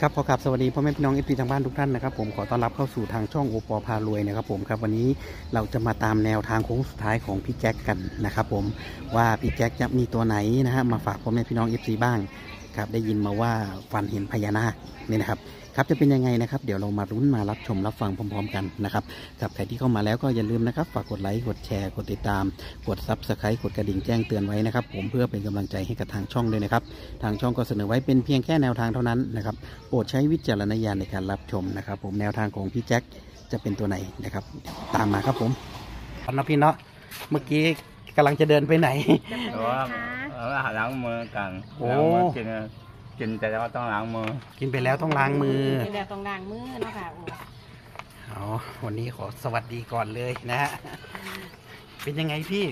ครับขอกราบสวัสดีพ่อแม่พี่น้อง FC ทางบ้านทุกท่านนะครับผมขอต้อนรับเข้าสู่ทางช่องโอปอพารวยนะครับผมครับวันนี้เราจะมาตามแนวทางโค้งสุดท้ายของพี่แจ็คกันนะครับผมว่าพี่แจ็คจะมีตัวไหนนะฮะมาฝากพ่อแม่พี่น้อง FC บ้างครับได้ยินมาว่าฝันเห็นพญานาคนี่นะครับ ครับจะเป็นยังไงนะครับ เดี๋ยวเรามาลุ้นมารับชมรับฟังพร้อม ๆ กันนะครับกับใครที่เข้ามาแล้วก็อย่าลืมนะครับฝากกดไลค์กดแชร์กดติดตาม กด subscribe กดกระดิ่งแจ้งเตือนไว้นะครับ ผมเพื่อเป็นกำลังใจให้กับทางช่องด้วยนะครับ ทางช่องก็เสนอไว้เป็นเพียงแค่แนวทางเท่านั้นนะครับโปรดใช้วิจารณญาณในการรับชมนะครับ ผมแนวทางของพี่แจ็คจะเป็นตัวไหนนะครับ ตามมาครับผมนะพี่เนาะเมื่อกี้กำลังจะเดินไปไหนเพราะว่าเออล้างมือกันโอ้ล้างมือกิน กินแต่แล้วก็ต้องล้างมือ กินไปแล้วต้องล้างมือเป็นแบบตรงด่างมือเนาะค่ะโอ้อ๋อวันนี้ขอสวัสดีก่อนเลยนะฮะเป็นยังไงพี่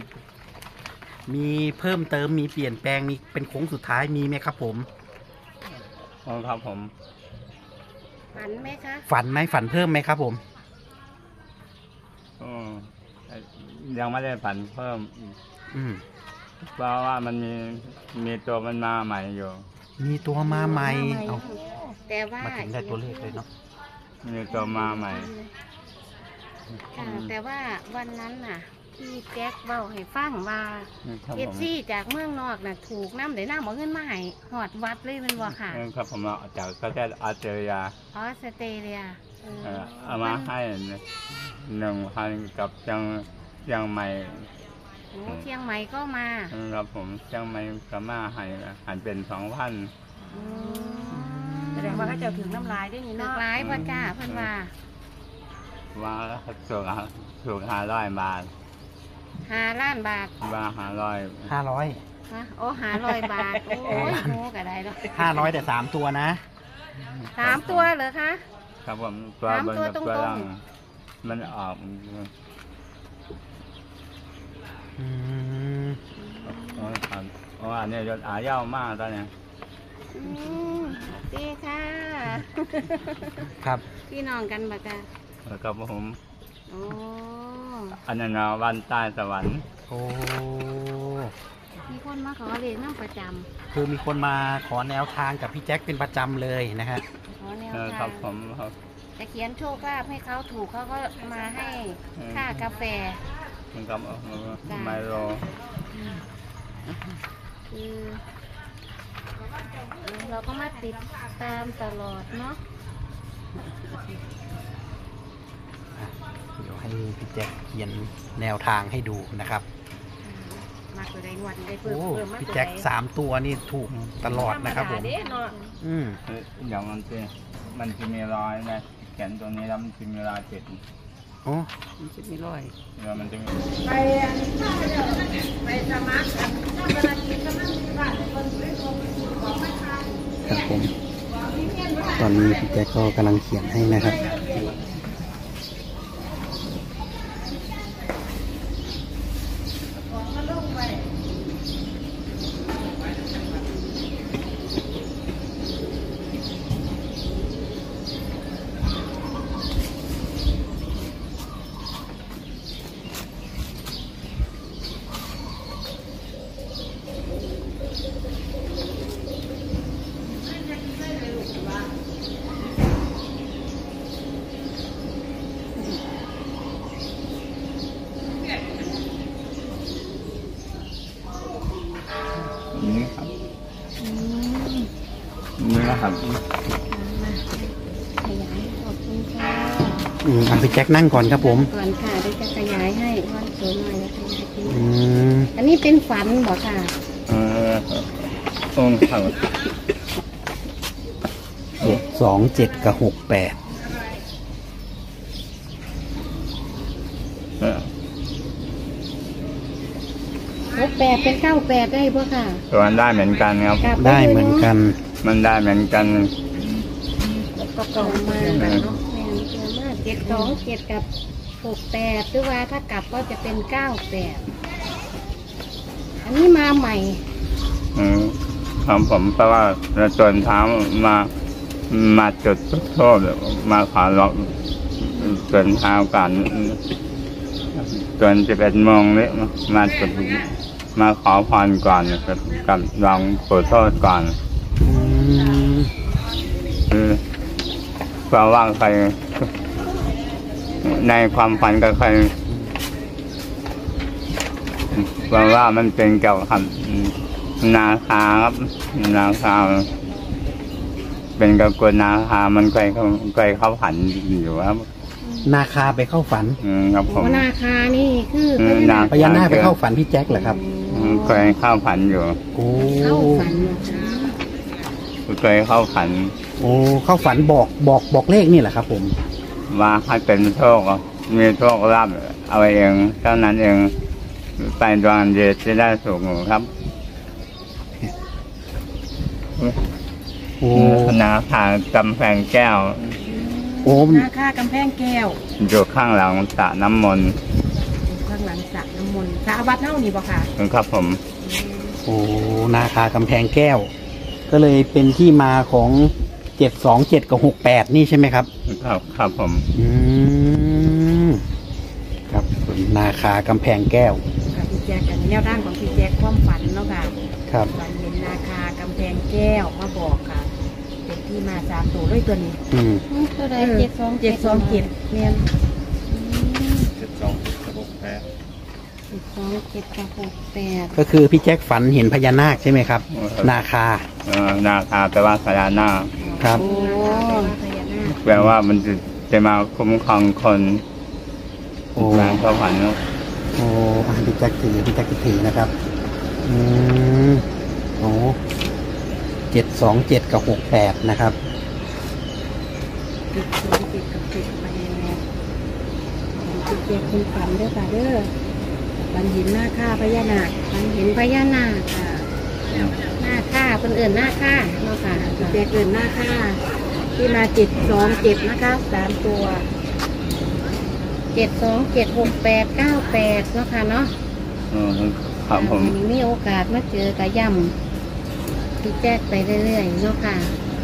มีเพิ่มเติมมีเปลี่ยนแปลงมีเป็นโค้งสุดท้ายมีไหมครับผม ครับผมฝันไหมคะฝันไหมฝันเพิ่มไหมครับผม อืมยังไม่ได้ผันเพิ่มอืม เพราะว่ามันมีมีตัวมันมาใหม่อยู่ มีตัวมาใหม่เอาแต่ว่ามาถึงได้ตัวเลขเลยเนาะมีตัวมาใหม่ค่ะแต่ว่าวันนั้นน่ะพี่แจ็คเบ้าให้ฟังว่าครับเอผฟมซีจากเมืองนอกน่ะถูกน้ำเดี๋ยวน้ำเอาเงินมาให้หอดวัดเลยแมันบ่ค่ะเออครับผมเอาจากประเทศออสเตรเลียออสเตรเลียเออเออเอามาให้หนึ่งพันกับเชียงเชียงใหม่ โอ้เชียงใหม่ก็มาครับผมเชียงใหม่ก็มาให้หันเป็นสองพันอืแสดงว่าเขาจะถึงน้ำลายได้นี่ถึเนาะกร้ายพ่อจ้าเพิ่นว่าว่าถูกถูกห้าร้อยบาทห้าล้านบาทว่าห้าร้อยห้าร้อยนะโอ้ห้าร้อยบาท โอ้ยโง่ก็ได้เนาะห้าร้อยแต่สามตัวนะ สามตัวเหรอคะ ครับผมตัวสามบนตัวกับตรงๆ ตัวล่างมันออก อืมโอ้ยครับโอ้อันนี้ยศอาเย้ามากตอนเนี้ยอืมดีค่ะ ครับ พี่น้องกันบักจ้าแล้วก็ผม โอ้อันนั้นนะวันใต้สวรรค์โอ้มีคนมาขอเลขนั่งประจคือมีคนมาขอแนวทางกับพี่แจ็คเป็นประจำเลยนะฮะำขอแนวเออคทารับงผมครับ จะเขียนโชคลาภให้เขาถูกเขาก็มาให้อืมค่ากาแฟ มันกับไมโลคือเราก็มาติดตามตลอดเนาะเดี๋ยวให้พี่แจ็คเขียนแนวทางให้ดูนะครับ มาตัวใดงวดได้เพิ่มโอ้เพิ่มมาพี่ตัวแจ็คใดสามตัวนี่ถูกตลอดนะครับผม ธมดาเด้เนาะอืมเอ้ยอย่างมันจะมันจะมีรอยนะแขนตรงนี้แล้วมันจะมีรอยเจ็ด โอ้มันจะมีรอยแล้วมันจะมีไปไปสมัครกันถ้าเวลากินก็นั่งที่บ้านคนไม่โทรไปบอกไม่ทันครับผม ตอนนี้พี่แจ็คก็กำลังเขียนให้นะครับ นี่นะครับขยายขอบคุณค่ะอืมเอาพี่แจ็คนั่งก่อนครับผม ก่อนค่ะเดี๋ยวจะขยายให้วันสวยหน่อยจะขยายให้อืมอันนี้เป็นฝันบอกค่ะ เออองค์เขาเจ็ดสองเจ็ดกับหกแปดเออหกแปดเป็นเก้าแปดได้ปะค่ะ ตัวนั้นได้เหมือนกันครับ กลับได้เหมือนกัน มันได้เหมือนกันก็ตรงมาเนาะแม่นเยอะมากเจ็ดสองเจ็ดกับหกแปดหรือว่าถ้ากลับก็จะเป็นเก้าแปดอันนี้มาใหม่ อืมครับผมเพราะว่าเราจนเท้ามามาจุดโทษมาขอร้องจนเท้ากันจนจะเป็นโมงนี้มาจุดมาขอพรก่อนกับกับลองขอโทษก่อน อืม คือ เพราะว่าใคร ในความฝันก็ใครเพราะว่ามันเป็นเกี่ยวกับนาคาครับนาคาเป็นกับกวนนาคามันเคยเข้าเคยเข้าฝันอยู่ครับนาคาไปเข้าฝัน อืมครับผโอ้มนาคานี่คืออืมนา พญานาคไปเข้าฝันพี่แจ็คเหรอครับอืมเคยเข้าฝันอยู่ โอ้ เข้าฝันเหรอคะ เคยเข้าฝันโอ้เข้าฝันบอกบอกบอกเลขนี่แหละครับ ผมว่าให้เป็นโชคมีโชคลาภเอาเองเท่านั้นเองไปดวงเดชจะได้สูงครับโอ้นาคากำแพงแก้วโอ้นาคากำแพงแก้วอยู่ข้างหลังสระน้ำมนต์อยู่ข้างหลังสระน้ำมนต์สระวัดเท่านี้บ่ค่ะครับผม โอ้นาคากำแพงแก้ว ก็เลยเป็นที่มาของเจ็ดสองเจ็ดกับหกแปดนี่ใช่ไหมครับ ครับครับผม อืมครับนาคากำแพงแก้ว ค่ะพี่แจ๊คอันนี้แนวด้านของพี่แจ๊คความฝันเนาะค่ะครับ ฝันเห็นนาคากำแพงแก้วมาบอกค่ะ เป็นที่มาสามตัวด้วยตัวนี้อืมอืมเท่าไรเจ็ดสองเจ็ดสองเจ็ดเนี่ยเจ็ดสองเจ็ดกับหกแปดก็คือพี่แจ็คฝันเห็นพญานาคใช่ไหมครับ นาคา เอ่อนาคาแปลว่าพญานาคครับ โอ้พญานาคแปลว่ามันจะจะมาคุ้มครองคนโอ้แรงเข้าฝันเนอะโอ้อะพี่แจ็คถือพี่แจ็คถือนะครับ อืมโอ้เจ็ดสองเจ็ดกับหกแปดนะครับเจ็ดสองเจ็ดกับเจ็ดไปแล้วพี่แจ๊คคุณฝันเด้อค่ะเด้อฝันเห็นนาคาพญานาคฝันเห็นพญานาคค่ะ หน้าค่าคนอื่นหน้าค่าเนาะค่ะพี่แจ๊คเดินนาคาที่มาเจ็ดสองเจ็ดนะคะสามตัวเจ็ดสองเจ็ดหกแปดเก้าแปดเนาะค่ะเนาะเออครับผม วันนี้มีโอกาสมาเจอกับย่ำพี่แจ๊คไปเรื่อยๆเนาะค่ะ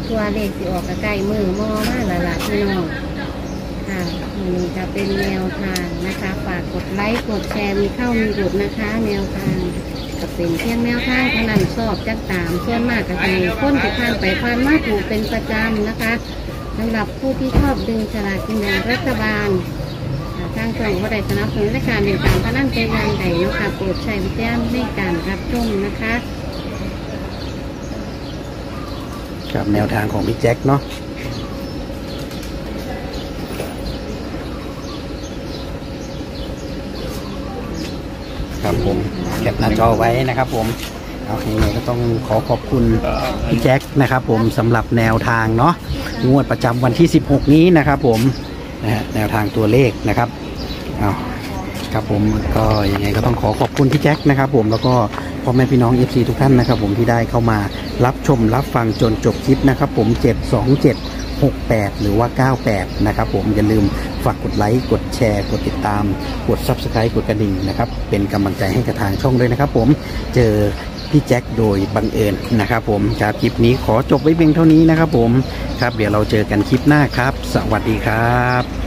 ตัวเลขสิออกกระใกล้มือมอมาและละพี่น้อง ค่ะนนี้จะเป็นแนวทางนะคะ ฝากกดไลค์ กดแชร์มีเข้ามีหลุดนะคะ แนวทางก็เป็นเพียงแนวทางเท่านั้นสอบจักตาม ส่วนมากก็คือคนที่ผ่านไปผ่านมาถูกเป็นประจำนะคะสำหรับผู้ที่ชอบดึงฉลากกินแบ่งรัฐบาลทางช่งก็ได้สนับสนุนรายการเดินตามพนันเป็นยังไงเนาะค่ะโปรดใช้วิจารณ์ในการรับชมนะคะครับแนวทางของพี่แจ็คเนาะ ครับผมแคปหน้าจอไว้นะครับผมเอายังไงก็ต้องขอขอบคุณพี่แจ็คนะครับผมสำหรับแนวทางเนาะงวดประจำวันที่ 16 นี้นะครับผมนะฮะแนวทางตัวเลขนะครับเอาครับผมก็ยังไงก็ต้องขอขอบคุณพี่แจ็คนะครับผมแล้วก็พ่อแม่พี่น้องเอฟซีทุกท่านนะครับผมที่ได้เข้ามารับชมรับฟังจนจบคลิปนะครับผม 727 68 หรือว่า 98 นะครับผมอย่าลืมฝากกดไลค์ กดแชร์ กดติดตาม กด Subscribe กดกระดิ่งนะครับ เป็นกำลังใจให้กับทางช่องด้วยนะครับผมเจอพี่แจ็คโดยบังเอิญนะครับผมครับคลิปนี้ขอจบไว้เพียงเท่านี้นะครับผมครับเดี๋ยวเราเจอกันคลิปหน้าครับ สวัสดีครับ